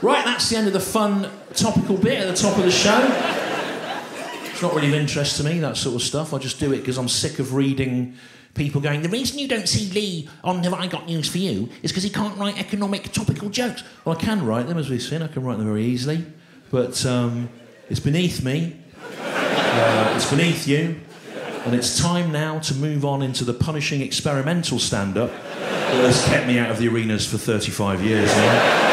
Right, that's the end of the fun topical bit at the top of the show. It's not really of interest to me, that sort of stuff. I just do it because I'm sick of reading people going, the reason you don't see Lee on Have I Got News for You is because he can't write economic topical jokes. Well, I can write them, as we've seen, I can write them very easily. But um, it's beneath me, uh, it's beneath you, and it's time now to move on into the punishing experimental stand up that has kept me out of the arenas for 35 years now.